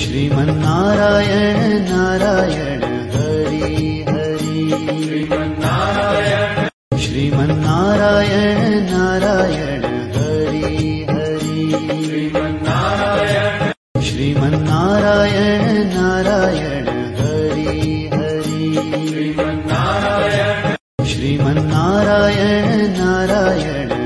श्रीमन्नारायण नारायण हरि श्रीमन् श्रीमन्नारायण नारायण हरि हरि। श्रीमन्नारायण नारायण हरि श्रीमन् श्रीमन्नारायण नारायण।